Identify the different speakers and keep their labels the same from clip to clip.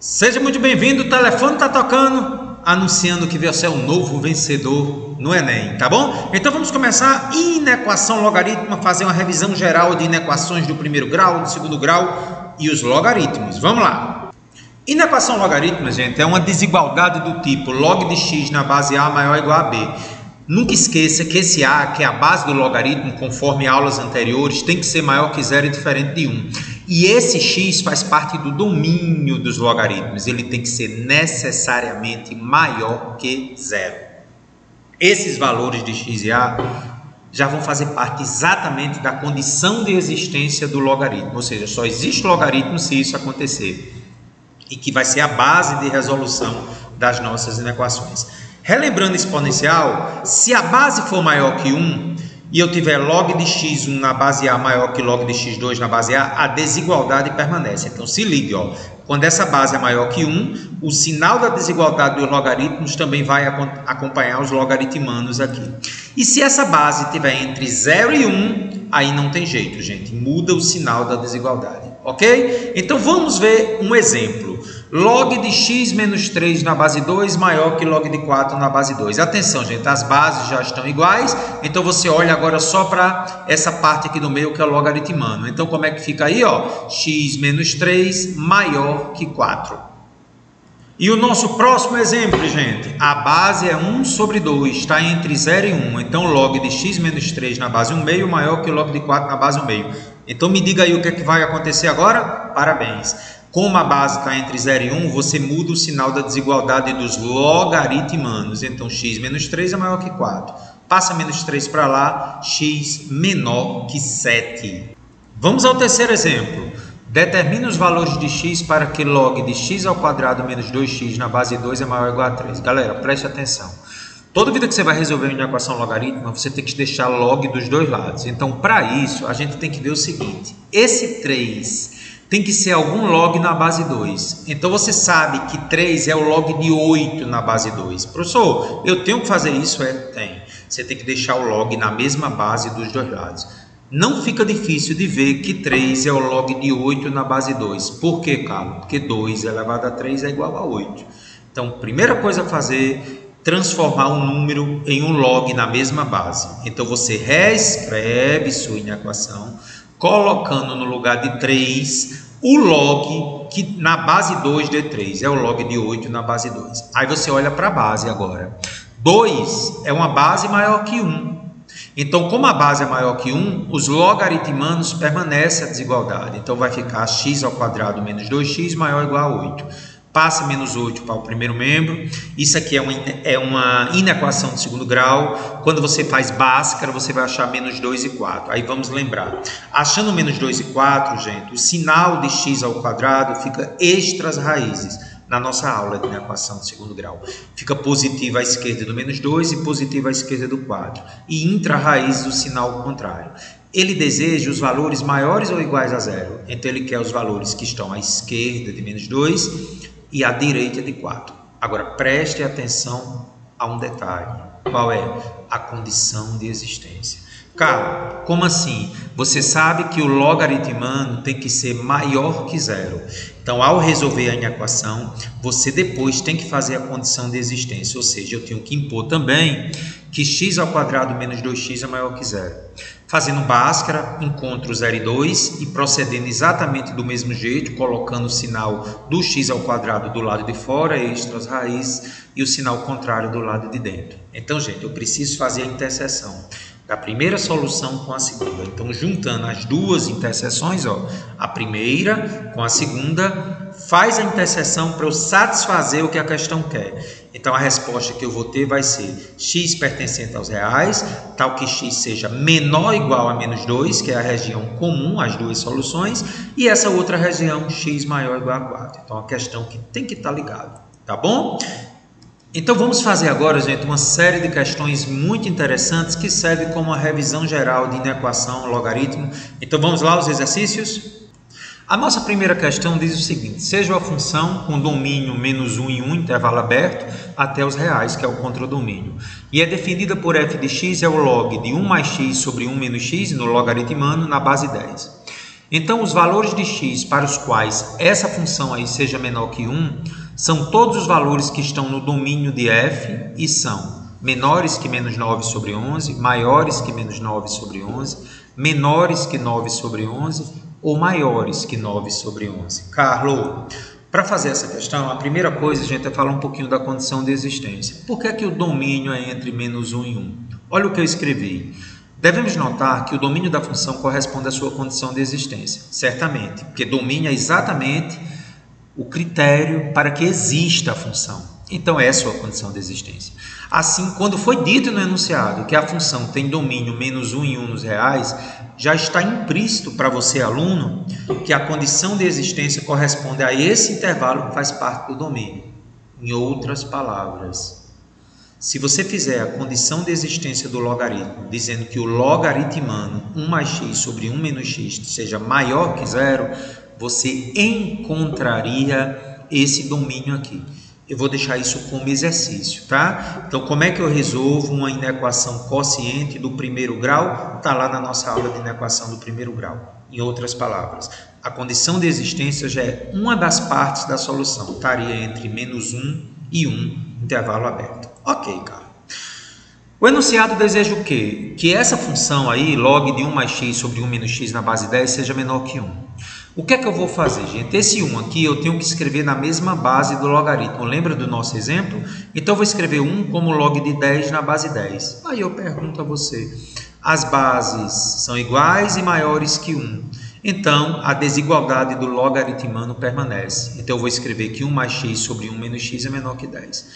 Speaker 1: Seja muito bem-vindo, o telefone está tocando, anunciando que você é o novo vencedor no Enem, tá bom? Então vamos começar inequação logaritmo, fazer uma revisão geral de inequações do primeiro grau, do segundo grau e os logaritmos. Vamos lá. Inequação logarítmica, gente, é uma desigualdade do tipo log de x na base a maior ou igual a b. Nunca esqueça que esse a, que é a base do logaritmo, conforme aulas anteriores, tem que ser maior que zero e diferente de 1. E esse x faz parte do domínio dos logaritmos, ele tem que ser necessariamente maior que zero. Esses valores de x e a já vão fazer parte exatamente da condição de existência do logaritmo, ou seja, só existe logaritmo se isso acontecer, e que vai ser a base de resolução das nossas inequações. Relembrando exponencial, se a base for maior que 1, e eu tiver log de x1 na base A maior que log de x2 na base A, a desigualdade permanece. Então se ligue, ó, quando essa base é maior que 1, o sinal da desigualdade dos logaritmos também vai acompanhar os logaritmanos aqui. E se essa base estiver entre 0 e 1, aí não tem jeito, gente, muda o sinal da desigualdade, ok? Então vamos ver um exemplo log de x menos 3 na base 2 maior que log de 4 na base 2. Atenção, gente, as bases já estão iguais, então você olha agora só para essa parte aqui do meio que é o logaritmano. Então, como é que fica aí? Ó? x menos 3 maior que 4. E o nosso próximo exemplo, gente, a base é 1 sobre 2, está entre 0 e 1. Então, log de x menos 3 na base 1 meio maior que log de 4 na base 1 meio. Então, me diga aí o que, é que vai acontecer agora? Parabéns. Como a base está entre 0 e 1, você muda o sinal da desigualdade dos logaritmanos. Então, x menos 3 é maior que 4. Passa menos 3 para lá, x menor que 7. Vamos ao terceiro exemplo. Determine os valores de x para que log de x ao quadrado menos 2x na base 2 é maior ou igual a 3. Galera, preste atenção. Toda vida que você vai resolver uma equação logarítmica, você tem que deixar log dos dois lados. Então, para isso, a gente tem que ver o seguinte. Esse 3 tem que ser algum log na base 2. Então você sabe que 3 é o log de 8 na base 2. Professor, eu tenho que fazer isso? É, tem. Você tem que deixar o log na mesma base dos dois lados. Não fica difícil de ver que 3 é o log de 8 na base 2. Por quê, Carlos? Porque 2 elevado a 3 é igual a 8. Então, primeira coisa a fazer, transformar um número em um log na mesma base. Então, você reescreve sua equação colocando no lugar de 3 o log que na base 2 de 3 é o log de 8 na base 2. Aí você olha para a base agora. 2 é uma base maior que 1. Então, como a base é maior que 1, os logaritmanos permanecem a desigualdade. Então, vai ficar x menos 2x maior ou igual a 8 passa menos 8 para o primeiro membro. Isso aqui é uma, é uma inequação de segundo grau. Quando você faz Bhaskara, você vai achar menos 2 e 4. Aí vamos lembrar. Achando menos 2 e 4, gente, o sinal de x ao quadrado fica extras raízes na nossa aula de inequação de segundo grau. Fica positivo à esquerda do menos 2 e positivo à esquerda do 4. E intra-raiz o sinal contrário. Ele deseja os valores maiores ou iguais a zero. Então ele quer os valores que estão à esquerda de menos 2 e a direita de 4. Agora preste atenção a um detalhe. Qual é? A condição de existência. Cara, como assim? Você sabe que o logaritmano tem que ser maior que zero. Então, ao resolver a equação, você depois tem que fazer a condição de existência. Ou seja, eu tenho que impor também que x ao quadrado menos 2x é maior que zero. Fazendo Bhaskara, encontro 0 e 2 e procedendo exatamente do mesmo jeito, colocando o sinal do x ao quadrado do lado de fora, extras raiz, e o sinal contrário do lado de dentro. Então, gente, eu preciso fazer a interseção da primeira solução com a segunda. Então, juntando as duas interseções, ó, a primeira com a segunda, faz a interseção para eu satisfazer o que a questão quer. Então a resposta que eu vou ter vai ser x pertencente aos reais, tal que x seja menor ou igual a menos 2, que é a região comum às duas soluções, e essa outra região x maior ou igual a 4. Então a questão que tem que estar ligado, tá bom? Então vamos fazer agora, gente, uma série de questões muito interessantes que servem como uma revisão geral de inequação, logaritmo. Então vamos lá os exercícios? A nossa primeira questão diz o seguinte: seja a função com domínio menos 1 em 1, intervalo aberto, até os reais, que é o contradomínio. E é definida por f de x é o log de 1 mais x sobre 1 menos x, no logaritmano, na base 10. Então, os valores de x para os quais essa função aí seja menor que 1 são todos os valores que estão no domínio de f e são menores que menos 9 sobre 11, maiores que menos 9 sobre 11, menores que 9 sobre 11 ou maiores que 9 sobre 11. Carlos, para fazer essa questão, a primeira coisa a gente é falar um pouquinho da condição de existência. Por que, é que o domínio é entre menos 1 e 1? Olha o que eu escrevi. Devemos notar que o domínio da função corresponde à sua condição de existência, certamente, porque domínio é exatamente o critério para que exista a função. Então é a sua condição de existência. Assim, quando foi dito no enunciado que a função tem domínio menos 1 em 1 nos reais, já está implícito para você, aluno, que a condição de existência corresponde a esse intervalo que faz parte do domínio. Em outras palavras, se você fizer a condição de existência do logaritmo, dizendo que o logaritmano 1 mais x sobre 1 menos x seja maior que zero, você encontraria esse domínio aqui. Eu vou deixar isso como exercício, tá? Então, como é que eu resolvo uma inequação quociente do primeiro grau? Está lá na nossa aula de inequação do primeiro grau. Em outras palavras, a condição de existência já é uma das partes da solução. Estaria entre menos 1 e 1, intervalo aberto. Ok, cara. O enunciado deseja o quê? Que essa função aí, log de 1 mais x sobre 1 menos x na base 10, seja menor que 1. O que é que eu vou fazer, gente? Esse 1 aqui eu tenho que escrever na mesma base do logaritmo. Lembra do nosso exemplo? Então eu vou escrever 1 como log de 10 na base 10. Aí eu pergunto a você, as bases são iguais e maiores que 1. Então, a desigualdade do logaritmano permanece. Então, eu vou escrever que 1 mais x sobre 1 menos x é menor que 10.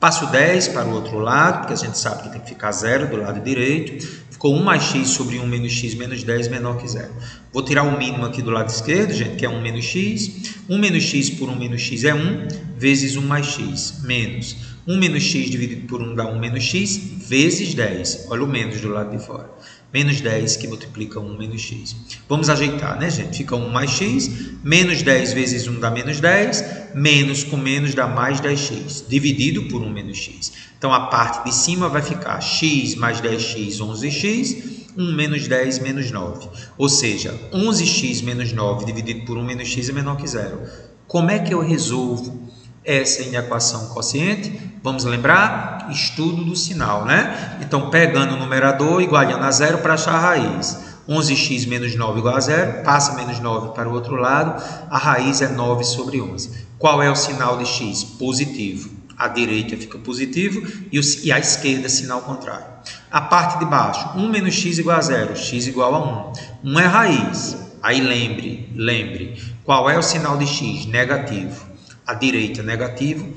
Speaker 1: Passo 10 para o outro lado, porque a gente sabe que tem que ficar zero do lado direito. Ficou 1 mais x sobre 1 menos x menos 10 menor que zero. Vou tirar o mínimo aqui do lado esquerdo, gente, que é 1 menos x. 1 menos x por 1 menos x é 1, vezes 1 mais x, menos 1 menos x dividido por 1 dá 1 menos x, vezes 10. Olha o menos do lado de fora menos 10 que multiplica 1 menos x. Vamos ajeitar, né, gente? Fica 1 mais x, menos 10 vezes 1 dá menos 10, menos com menos dá mais 10x, dividido por 1 menos x. Então, a parte de cima vai ficar x mais 10x, 11x, 1 menos 10 menos 9. Ou seja, 11x menos 9 dividido por 1 menos x é menor que zero. Como é que eu resolvo essa inequação quociente? Vamos lembrar? Estudo do sinal, né? Então, pegando o numerador, igualando a zero para achar a raiz. 11x menos 9 igual a zero, passa menos 9 para o outro lado, a raiz é 9 sobre 11. Qual é o sinal de x? Positivo. A direita fica positivo e, a esquerda sinal contrário. A parte de baixo, 1 menos x igual a zero, x igual a 1. 1 é raiz. Aí lembre, lembre, qual é o sinal de x? Negativo. A direita negativo,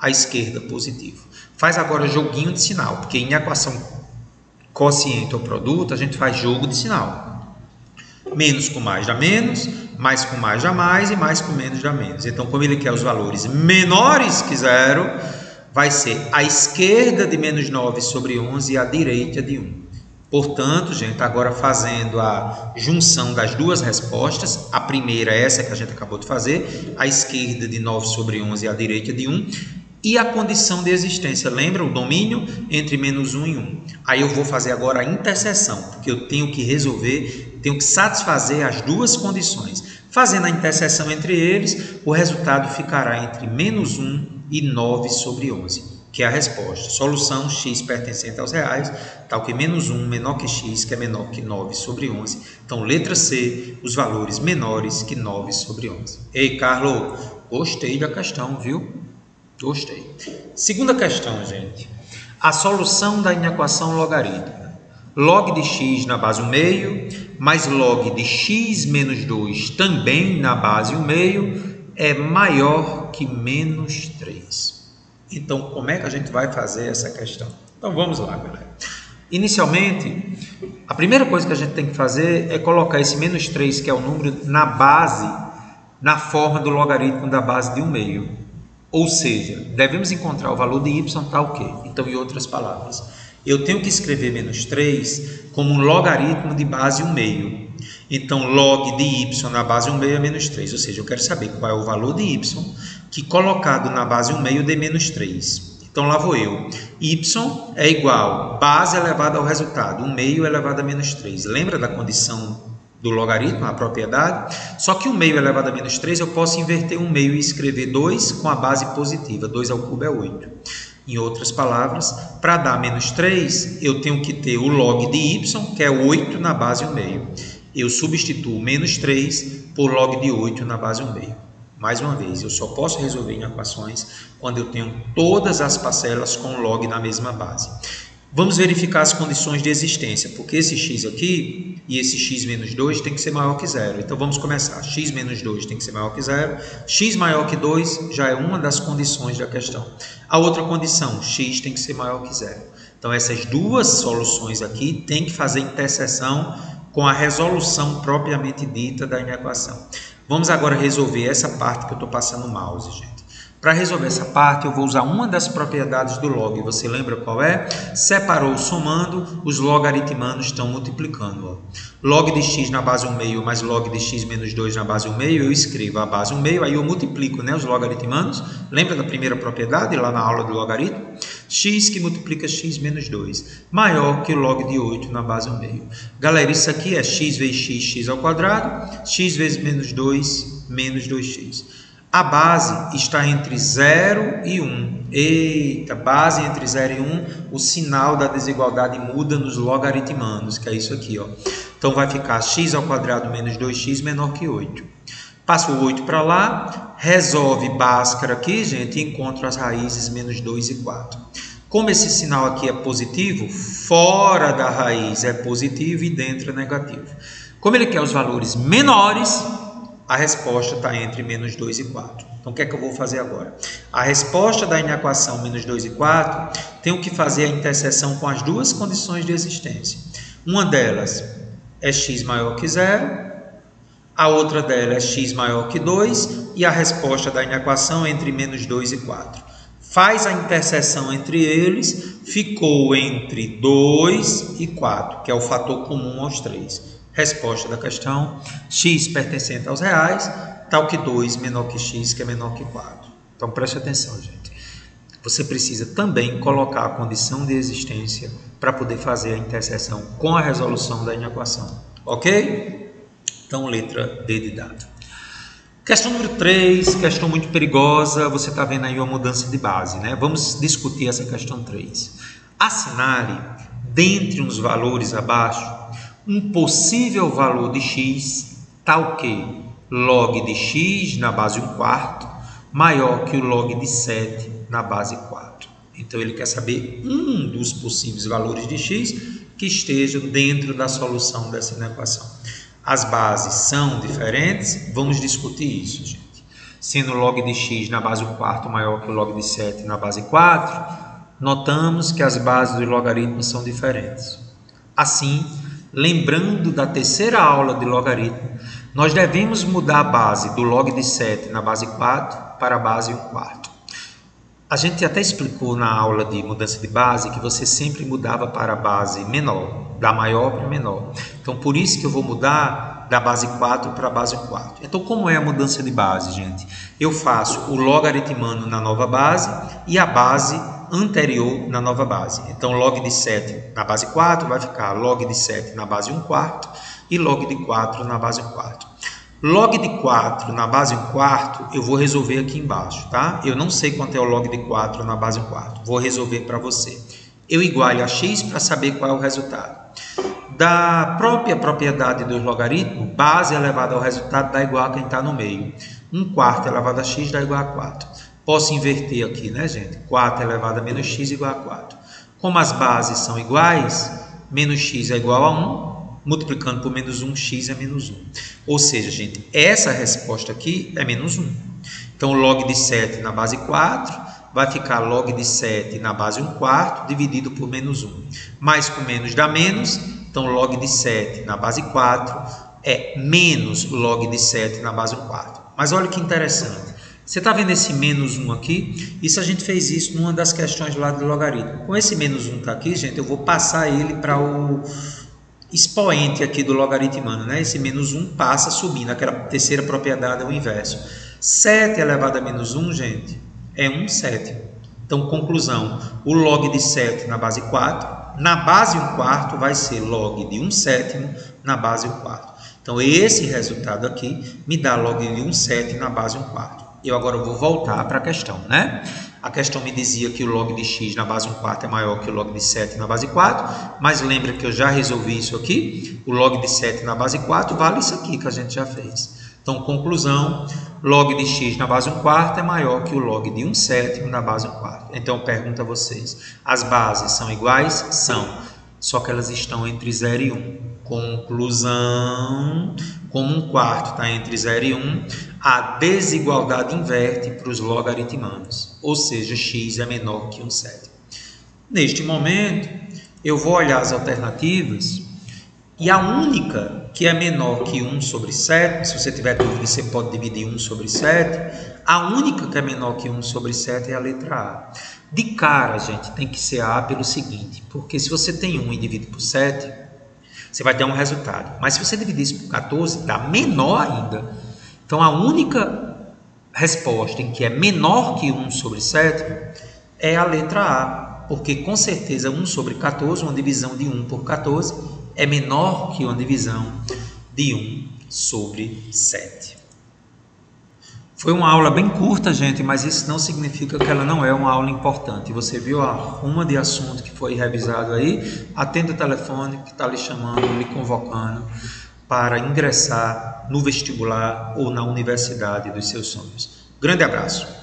Speaker 1: a esquerda positivo. Faz agora joguinho de sinal, porque em equação quociente ou produto, a gente faz jogo de sinal. Menos com mais dá menos, mais com mais dá mais e mais com menos dá menos. Então, como ele quer os valores menores que zero, vai ser a esquerda de menos 9 sobre 11 e a direita de 1. Portanto, gente, agora fazendo a junção das duas respostas, a primeira, essa que a gente acabou de fazer, a esquerda de 9 sobre 11 e a direita de 1, e a condição de existência. Lembra o domínio entre menos 1 e 1. Aí eu vou fazer agora a interseção, porque eu tenho que resolver, tenho que satisfazer as duas condições. Fazendo a interseção entre eles, o resultado ficará entre menos 1 e 9 sobre 11, que é a resposta. Solução x pertencente aos reais, tal que menos 1 menor que x, que é menor que 9 sobre 11. Então, letra C, os valores menores que 9 sobre 11. Ei, Carlos, gostei da questão, viu? Gostei. Segunda questão, gente. A solução da inequação logarítmica. Log de x na base 1 meio, mais log de x menos 2 também na base 1 meio, é maior que menos 3. Então, como é que a gente vai fazer essa questão? Então, vamos lá, galera. Inicialmente, a primeira coisa que a gente tem que fazer é colocar esse menos 3, que é o número, na base, na forma do logaritmo da base de 1 meio. Ou seja, devemos encontrar o valor de y tal que. Então, em outras palavras, eu tenho que escrever menos 3 como um logaritmo de base 1 meio. Então, log de y na base 1 meio é menos 3. Ou seja, eu quero saber qual é o valor de y que colocado na base 1 meio dê menos 3. Então, lá vou eu. y é igual base elevada ao resultado. 1 meio elevado a menos 3. Lembra da condição do logaritmo, a propriedade. Só que o meio elevado a menos 3, eu posso inverter um meio e escrever 2 com a base positiva. 2 ao cubo é 8. Em outras palavras, para dar menos 3, eu tenho que ter o log de y, que é 8 na base 1 meio. Eu substituo menos 3 por log de 8 na base 1 meio. Mais uma vez, eu só posso resolver em equações quando eu tenho todas as parcelas com log na mesma base. Vamos verificar as condições de existência, porque esse x aqui e esse x menos 2 tem que ser maior que zero. Então vamos começar. x menos 2 tem que ser maior que zero. x maior que 2 já é uma das condições da questão. A outra condição, x tem que ser maior que zero. Então essas duas soluções aqui tem que fazer interseção com a resolução propriamente dita da inequação. Vamos agora resolver essa parte que eu estou passando o mouse, gente. Para resolver essa parte, eu vou usar uma das propriedades do log. Você lembra qual é? Separou somando, os logaritmanos estão multiplicando. Ó. Log de x na base 1 meio mais log de x menos 2 na base 1 meio, eu escrevo a base 1 meio, aí eu multiplico né, os logaritmanos. Lembra da primeira propriedade lá na aula do logaritmo? X que multiplica x menos 2, maior que o log de 8 na base 1 meio. Galera, isso aqui é x vezes x, x ao quadrado, x vezes menos 2, menos 2x. A base está entre 0 e 1. Eita, base entre 0 e 1, o sinal da desigualdade muda nos logaritmanos, que é isso aqui. Ó. Então vai ficar x ao quadrado menos 2x menor que 8. Passa o 8 para lá, resolve Bhaskara aqui, gente, encontra as raízes menos 2 e 4. Como esse sinal aqui é positivo, fora da raiz é positivo e dentro é negativo. Como ele quer os valores menores, a resposta está entre menos 2 e 4. Então, o que é que eu vou fazer agora? A resposta da inequação menos 2 e 4, tenho que fazer a interseção com as duas condições de existência. Uma delas é x maior que zero, a outra delas é x maior que 2, e a resposta da inequação é entre menos 2 e 4. Faz a interseção entre eles, ficou entre 2 e 4, que é o fator comum aos três. Resposta da questão: x pertencente aos reais, tal que 2 menor que x, que é menor que 4. Então preste atenção, gente. Você precisa também colocar a condição de existência para poder fazer a interseção com a resolução da inequação. Ok? Então, letra D de dado. Questão número 3, questão muito perigosa. Você está vendo aí uma mudança de base, né? Vamos discutir essa questão 3. Assinale, dentre uns valores abaixo, um possível valor de x tal que log de x na base 1 quarto maior que o log de 7 na base 4. Então ele quer saber um dos possíveis valores de x que estejam dentro da solução dessa equação. As bases são diferentes, vamos discutir isso, gente. Sendo log de x na base 1 quarto maior que o log de 7 na base 4, notamos que as bases dos logaritmos são diferentes. Assim, lembrando da terceira aula de logaritmo, nós devemos mudar a base do log de 7 na base 4 para a base 1 quarto. A gente até explicou na aula de mudança de base que você sempre mudava para a base menor, da maior para a menor. Então, por isso que eu vou mudar da base 4 para a base 1 quarto. Então, como é a mudança de base, gente? Eu faço o logaritmando na nova base e a base anterior na nova base. Então, log de 7 na base 4 vai ficar log de 7 na base 1 quarto e log de 4 na base 1 quarto. Log de 4 na base 1 quarto eu vou resolver aqui embaixo, tá? Eu não sei quanto é o log de 4 na base 1 quarto. Vou resolver para você. Eu igualo a x para saber qual é o resultado. Da própria propriedade dos logaritmos, base elevada ao resultado dá igual a quem está no meio. 1 quarto elevado a x dá igual a 4. Posso inverter aqui, né, gente? 4 elevado a menos x igual a 4. Como as bases são iguais, menos x é igual a 1, multiplicando por menos 1, x é menos 1. Ou seja, gente, essa resposta aqui é menos 1. Então, log de 7 na base 4 vai ficar log de 7 na base 1 quarto dividido por menos 1. Mais com menos dá menos, então log de 7 na base 4 é menos log de 7 na base 1 quarto. Mas olha que interessante. Você está vendo esse menos 1 aqui? Isso a gente fez isso numa das questões lá do logaritmo. Com esse menos 1 está aqui, gente, eu vou passar ele para o expoente aqui do logaritmano. Né? Esse menos 1 passa subindo, aquela terceira propriedade é o inverso. 7 elevado a menos 1, gente, é 1 sétimo. Então, conclusão, o log de 7 na base 4, na base 1 quarto vai ser log de 1 sétimo na base 1 quarto. Então, esse resultado aqui me dá log de 1 7 na base 1 quarto. Eu agora vou voltar para a questão, né? A questão me dizia que o log de x na base 1 quarto é maior que o log de 7 na base 4, mas lembra que eu já resolvi isso aqui? O log de 7 na base 4 vale isso aqui que a gente já fez. Então, conclusão, log de x na base 1 quarto é maior que o log de 1 sétimo na base 1 quarto. Então, pergunto a vocês, as bases são iguais? São, só que elas estão entre 0 e 1. Conclusão, como 1 quarto está entre 0 e 1, a desigualdade inverte para os logaritmanos, ou seja, x é menor que 1 sétimo. Neste momento, eu vou olhar as alternativas e a única que é menor que 1 sobre 7, se você tiver dúvida, você pode dividir 1 sobre 7. A única que é menor que 1 sobre 7 é a letra A. De cara, gente, tem que ser A pelo seguinte, porque se você tem 1 e divide por 7, você vai ter um resultado. Mas se você dividir isso por 14, dá menor ainda. Então, a única resposta em que é menor que 1 sobre 7 é a letra A, porque com certeza 1 sobre 14, uma divisão de 1 por 14, é menor que uma divisão de 1 sobre 7. Foi uma aula bem curta, gente, mas isso não significa que ela não é uma aula importante. Você viu a ruma de assunto que foi revisado aí? Atenda o telefone que está lhe chamando, lhe convocando para ingressar no vestibular ou na universidade dos seus sonhos. Grande abraço!